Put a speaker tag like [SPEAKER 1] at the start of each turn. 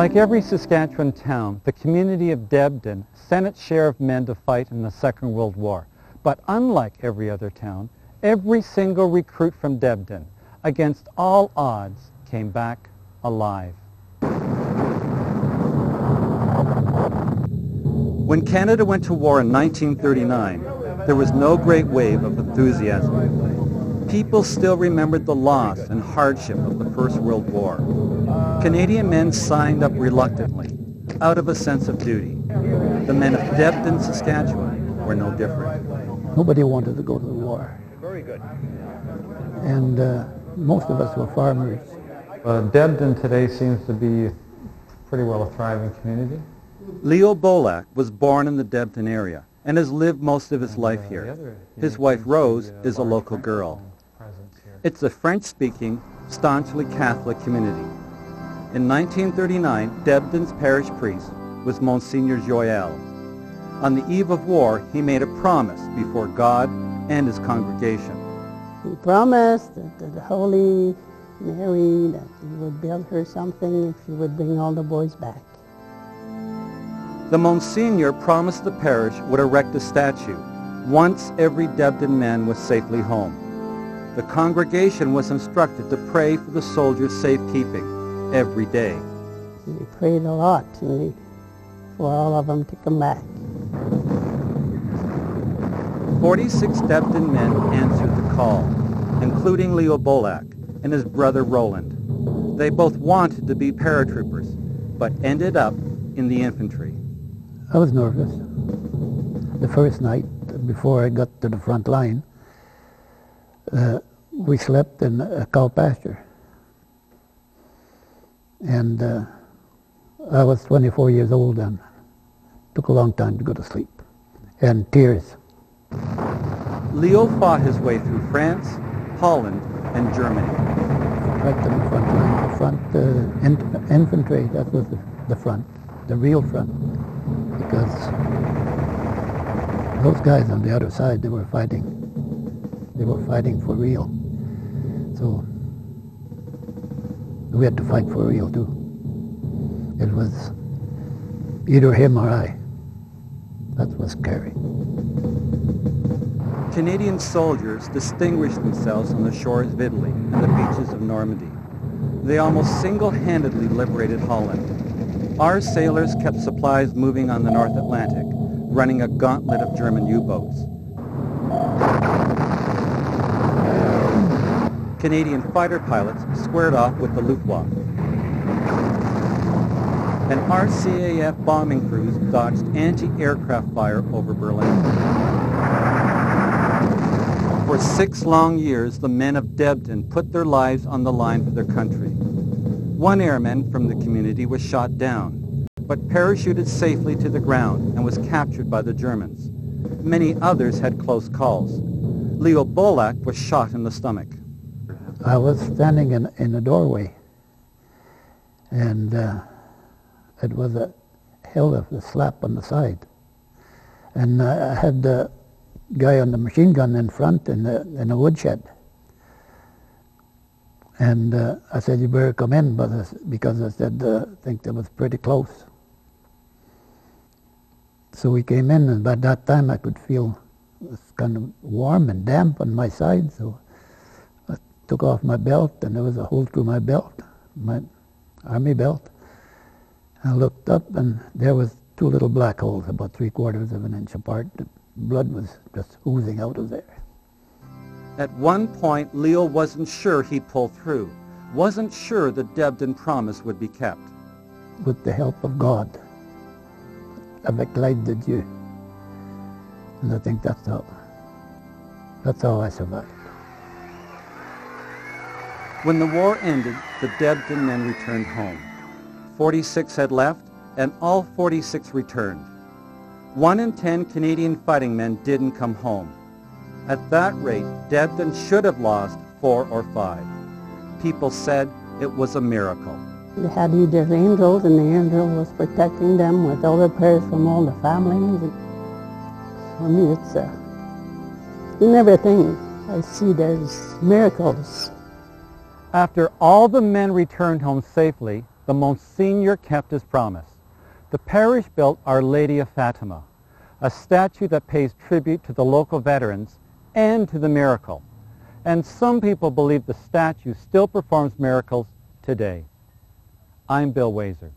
[SPEAKER 1] Like every Saskatchewan town, the community of Debden sent its share of men to fight in the Second World War. But unlike every other town, every single recruit from Debden, against all odds, came back alive. When Canada went to war in 1939, there was no great wave of enthusiasm. People still remembered the loss and hardship of the First World War. Canadian men signed up reluctantly, out of a sense of duty. The men of Debden, Saskatchewan were no different.
[SPEAKER 2] Nobody wanted to go to the war.
[SPEAKER 1] Very good.
[SPEAKER 2] And uh, most of us were farmers.
[SPEAKER 3] Uh, Debden today seems to be pretty well a thriving community.
[SPEAKER 1] Leo Bolak was born in the Debden area and has lived most of his life here. His wife Rose is a local girl. It's a French-speaking, staunchly Catholic community. In 1939, Debden's parish priest was Monsignor Joyal. On the eve of war, he made a promise before God and his congregation.
[SPEAKER 4] He promised that the Holy Mary, that he would build her something if she would bring all the boys back.
[SPEAKER 1] The Monsignor promised the parish would erect a statue once every Debden man was safely home. The congregation was instructed to pray for the soldiers' safekeeping every day.
[SPEAKER 4] We prayed a lot and for all of them to come back.
[SPEAKER 1] 46 Debden men answered the call, including Leo Bolak and his brother Roland. They both wanted to be paratroopers, but ended up in the infantry.
[SPEAKER 2] I was nervous. The first night, before I got to the front line, uh, we slept in a cow pasture. And uh, I was 24 years old and took a long time to go to sleep. And tears.
[SPEAKER 1] Leo fought his way through France, Holland, and Germany.
[SPEAKER 2] Right to the front line, the front uh, in- infantry, that was the, the front, the real front. Because those guys on the other side, they were fighting. They were fighting for real. So we had to fight for real too. It was either him or I. That was scary.
[SPEAKER 1] Canadian soldiers distinguished themselves on the shores of Italy and the beaches of Normandy. They almost single-handedly liberated Holland. Our sailors kept supplies moving on the North Atlantic, running a gauntlet of German U-boats. Canadian fighter pilots squared off with the Luftwaffe. And RCAF bombing crews dodged anti-aircraft fire over Berlin. For six long years, the men of Debden put their lives on the line for their country. One airman from the community was shot down, but parachuted safely to the ground and was captured by the Germans. Many others had close calls. Leo Bolak was shot in the stomach.
[SPEAKER 2] I was standing in, in the doorway, and uh, it was a hell of a slap on the side. And uh, I had the guy on the machine gun in front in the, in the woodshed. And uh, I said, you better come in, but I, because I said, uh, I think that was pretty close. So we came in, and by that time I could feel it was kind of warm and damp on my side, so took off my belt, and there was a hole through my belt, my army belt. I looked up, and there was two little black holes, about three quarters of an inch apart. The blood was just oozing out of there.
[SPEAKER 1] At one point, Leo wasn't sure he'd pull through, wasn't sure the Debden promise would be kept.
[SPEAKER 2] With the help of God, avec l'aide de Dieu. And I think that's all. that's how I survived.
[SPEAKER 1] When the war ended, the Debden men returned home. 46 had left, and all 46 returned. One in ten Canadian fighting men didn't come home. At that rate, Debden should have lost four or five. People said it was a miracle.
[SPEAKER 4] They had either angels, and the angel was protecting them with all the prayers from all the families. And for me, it's uh, in everything I see there's miracles.
[SPEAKER 1] After all the men returned home safely, the Monsignor kept his promise. The parish built Our Lady of Fatima, a statue that pays tribute to the local veterans and to the miracle. And some people believe the statue still performs miracles today. I'm Bill Waiser.